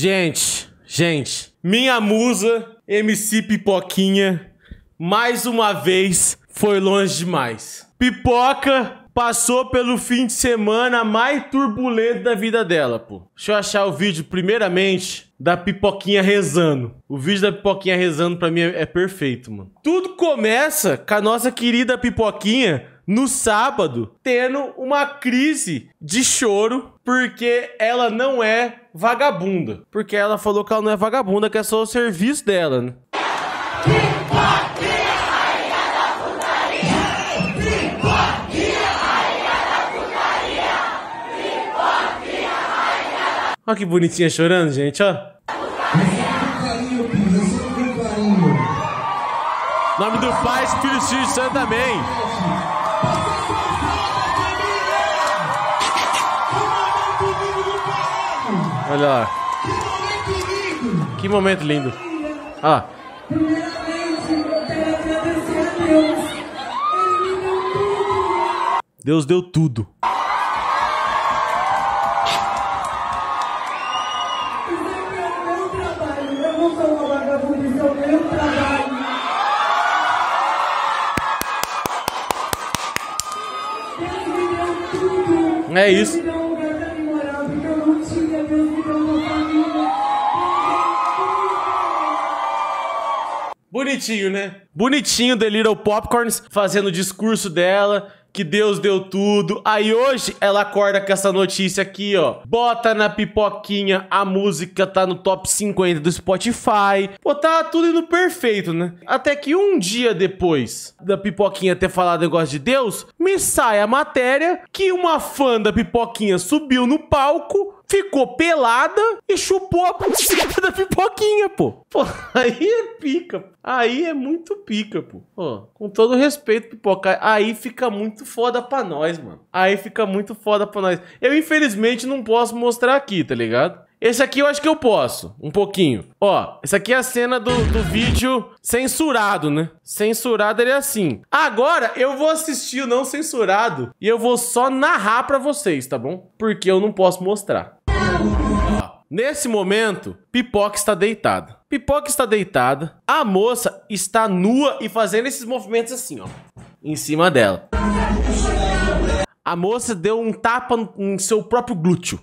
Gente, gente, minha musa, MC Pipoquinha, mais uma vez foi longe demais. Pipoca passou pelo fim de semana mais turbulento da vida dela, pô. Deixa eu achar o vídeo, primeiramente, da Pipoquinha rezando. O vídeo da Pipoquinha rezando pra mim é, é perfeito, mano. Tudo começa com a nossa querida Pipoquinha no sábado tendo uma crise de choro porque ela não é vagabunda. Porque ela falou que ela não é vagabunda, que é só o serviço dela, né? Olha que bonitinha chorando, gente, ó. Nome do Pai, Espírito Santo, amém. Olha lá. Que momento lindo. Ah. Deus deu tudo. É isso. Bonitinho, né? Bonitinho The Little Popcorns fazendo o discurso dela, que Deus deu tudo. Aí hoje ela acorda com essa notícia aqui, ó. Bota na pipoquinha, a música tá no top 50 do Spotify. Pô, tá tudo indo perfeito, né? Até que um dia depois da pipoquinha ter falado negócio de Deus, me sai a matéria que uma fã da pipoquinha subiu no palco ficou pelada e chupou a buceta da pipoquinha, pô. Pô, aí é pica. Aí é muito pica, pô. pô. Com todo respeito, pipoca, aí fica muito foda pra nós, mano. Aí fica muito foda pra nós. Eu, infelizmente, não posso mostrar aqui, tá ligado? Esse aqui eu acho que eu posso, um pouquinho. Ó, essa aqui é a cena do, do vídeo censurado, né? Censurado ele é assim. Agora eu vou assistir o não censurado e eu vou só narrar pra vocês, tá bom? Porque eu não posso mostrar. Ó, nesse momento, Pipoca está deitada. Pipoca está deitada, a moça está nua e fazendo esses movimentos assim, ó, em cima dela. A moça deu um tapa em seu próprio glúteo.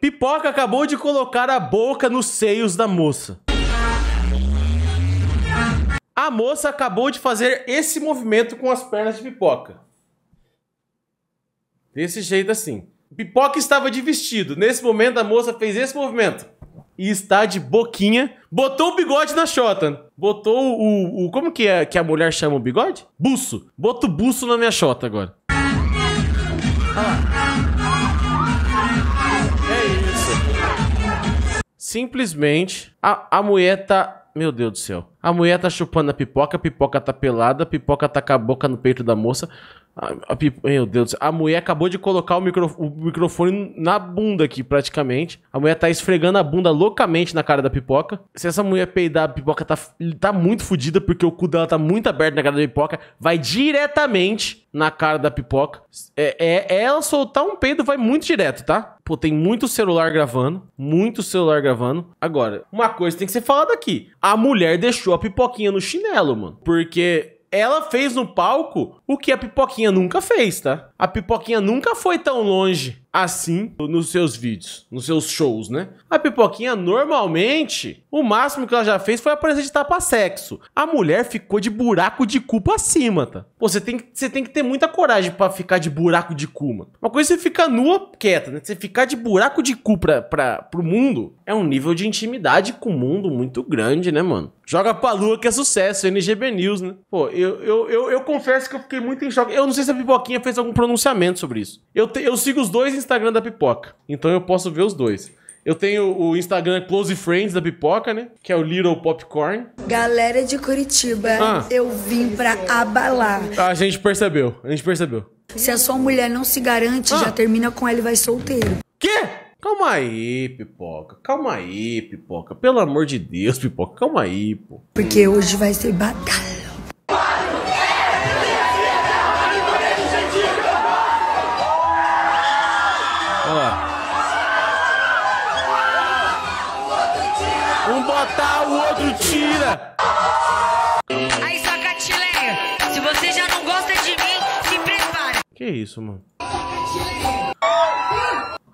Pipoca acabou de colocar a boca nos seios da moça. A moça acabou de fazer esse movimento com as pernas de pipoca. Desse jeito assim. Pipoca estava de vestido. Nesse momento a moça fez esse movimento. E está de boquinha. Botou o bigode na chota. Botou o. o como que, é, que a mulher chama o bigode? Buço. Bota o buço na minha chota agora. É isso. Simplesmente a, a mulher tá. Meu Deus do céu. A mulher tá chupando a pipoca, a pipoca tá pelada, a pipoca tá com a boca no peito da moça. A, a, meu Deus, a mulher acabou de colocar o, micro, o, microfone na bunda aqui, praticamente. A mulher tá esfregando a bunda loucamente na cara da pipoca. Se essa mulher peidar, a pipoca tá, tá muito fodida, porque o cu dela tá muito aberto na cara da pipoca. Vai diretamente na cara da pipoca. É, é, é ela soltar um peido, vai muito direto, tá? Pô, tem muito celular gravando. Muito celular gravando. Agora, uma coisa tem que ser falada aqui. A mulher deixou a pipoquinha no chinelo, mano. Porque ela fez no palco o que a Pipoquinha nunca fez, tá? A Pipoquinha nunca foi tão longe assim nos seus vídeos, nos seus shows, né? A Pipoquinha normalmente, o máximo que ela já fez foi aparecer de tapa-sexo. A mulher ficou de buraco de cu pra cima, tá? Pô, você tem, você tem que ter muita coragem para ficar de buraco de cu, mano. Uma coisa é você ficar nua quieta, né? Você ficar de buraco de cu pra, pra, pro mundo é um nível de intimidade com o mundo muito grande, né, mano? Joga pra lua que é sucesso, NGB News, né? Pô, eu, eu, eu, eu confesso que eu fiquei muito em choque. Eu não sei se a Pipoquinha fez algum pronunciamento sobre isso. Eu, te, eu sigo os dois Instagram da Pipoca, então eu posso ver os dois. Eu tenho o Instagram Close Friends da Pipoca, né? Que é o Little Popcorn. Galera de Curitiba, ah. eu vim pra abalar. A gente percebeu, a gente percebeu. Se a sua mulher não se garante, ah. já termina com ela e vai solteiro. Quê? Calma aí, pipoca. Calma aí, pipoca. Pelo amor de Deus, pipoca. Calma aí, pô. Porque hoje vai ser batalha. Que isso, mano?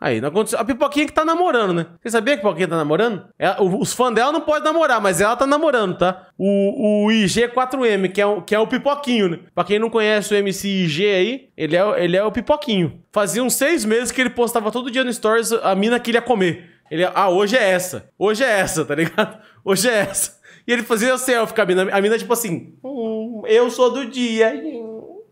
Aí, não aconteceu. A Pipoquinha que tá namorando, né? Você sabia que a Pipoquinha tá namorando? Ela, os fãs dela não podem namorar, mas ela tá namorando, tá? O, o IG4M, que é, o, que é o Pipoquinho, né? Pra quem não conhece o MC IG aí, ele é, ele é o Pipoquinho. Fazia uns seis meses que ele postava todo dia no Stories a mina que ele ia comer. Ele, ah, hoje é essa. Hoje é essa, tá ligado? Hoje é essa. E ele fazia selfie com a mina. A mina, tipo assim, hum, eu sou do dia.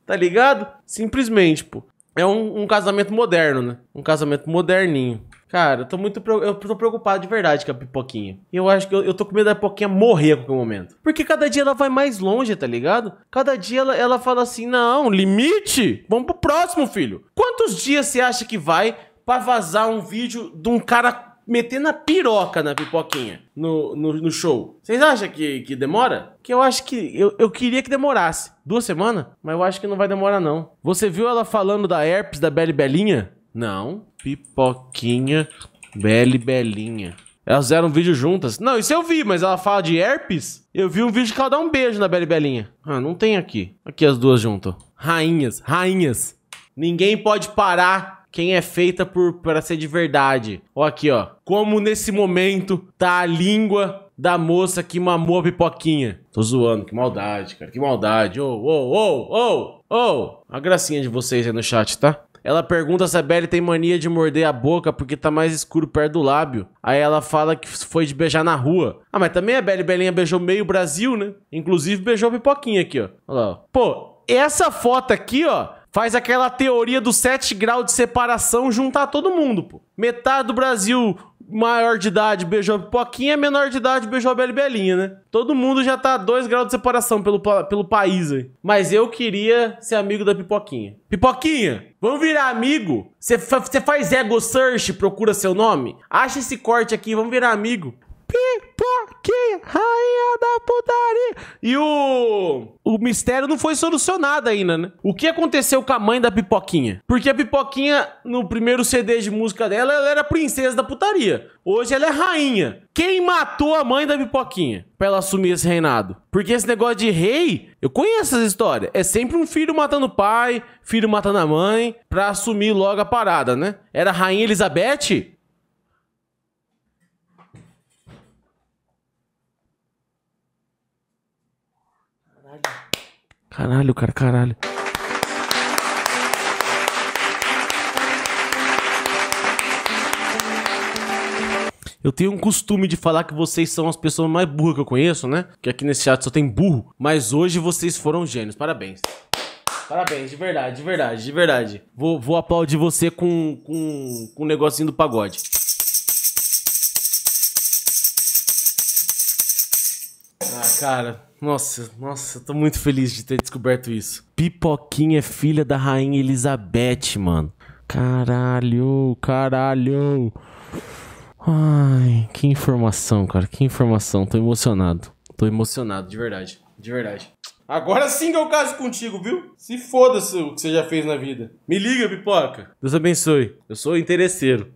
Tá ligado? Simplesmente, pô. É um, um, casamento moderno, né? Um casamento moderninho. Cara, eu tô muito eu tô preocupado de verdade com a pipoquinha. Eu acho que eu, eu tô com medo da pipoquinha morrer a qualquer momento. Porque cada dia ela vai mais longe, tá ligado? Cada dia ela, ela fala assim: não, limite! Vamos pro próximo, filho. Quantos dias você acha que vai para vazar um vídeo de um cara metendo a piroca na pipoquinha no, no, no, show. Vocês acham que, que demora? Que eu acho que. Eu, eu queria que demorasse. Duas semanas? Mas eu acho que não vai demorar, não. Você viu ela falando da herpes da Belle Belinha? Não. Pipoquinha, Belle Belinha. Elas fizeram um vídeo juntas. Não, isso eu vi, mas ela fala de herpes. Eu vi um vídeo que ela dá um beijo na Belle Belinha. Ah, não tem aqui. Aqui as duas juntas. Rainhas, rainhas. Ninguém pode parar quem é feita por para ser de verdade. Ó aqui, ó. Como nesse momento tá a língua da moça que mamou a pipoquinha. Tô zoando, que maldade, cara. Que maldade. Ô, ô, ô, ô, ô. A gracinha de vocês aí no chat, tá? Ela pergunta se a Belly tem mania de morder a boca porque tá mais escuro perto do lábio. Aí ela fala que foi de beijar na rua. Ah, mas também a Belly Belinha beijou meio Brasil, né? Inclusive beijou a pipoquinha aqui, ó. Olha lá, ó. Pô, essa foto aqui, ó, faz aquela teoria dos 7 graus de separação juntar todo mundo, pô. Metade do Brasil maior de idade beijou a pipoquinha, menor de idade beijou a Beli Belinha, né? Todo mundo já tá 2 graus de separação pelo, pelo país aí. Mas eu queria ser amigo da pipoquinha. Pipoquinha, vamos virar amigo? Você faz ego search, procura seu nome? Acha esse corte aqui, vamos virar amigo. Rainha da putaria. E o. O mistério não foi solucionado ainda, né? O que aconteceu com a mãe da Pipoquinha? Porque a Pipoquinha, no primeiro CD de música dela, ela era princesa da putaria. Hoje ela é rainha. Quem matou a mãe da Pipoquinha pra ela assumir esse reinado? Porque esse negócio de rei, eu conheço essa história. É sempre um filho matando o pai, filho matando a mãe, pra assumir logo a parada, né? Era a Rainha Elizabeth? Caralho, cara, caralho. Eu tenho um costume de falar que vocês são as pessoas mais burras que eu conheço, né? Que aqui nesse chat só tem burro. Mas hoje vocês foram gênios. Parabéns. Parabéns, de verdade, de verdade, de verdade. Vou, vou aplaudir você com, com, com um negocinho do pagode. Cara, nossa, nossa, tô muito feliz de ter descoberto isso. Pipoquinha é filha da rainha Elizabeth, mano. Caralho, caralho. Ai, que informação, cara, que informação. Tô emocionado. Tô emocionado, de verdade, de verdade. Agora sim que eu caso contigo, viu? Se foda-se o que você já fez na vida. Me liga, pipoca. Deus abençoe. Eu sou interesseiro.